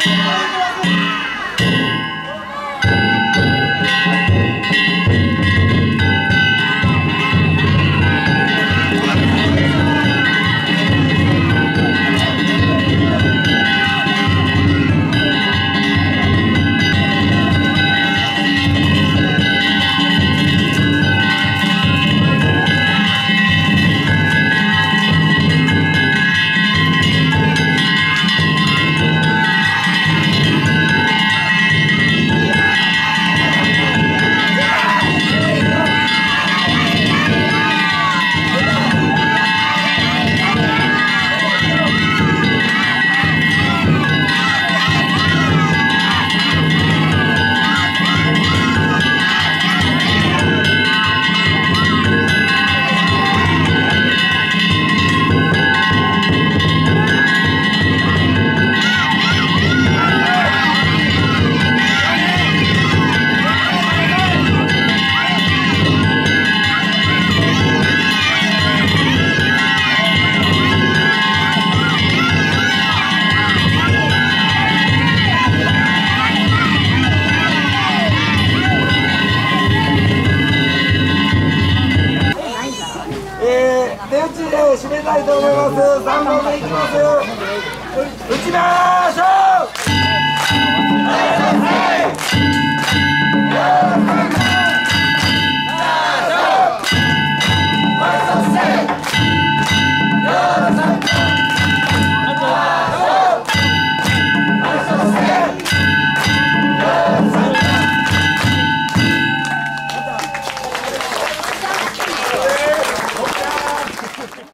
手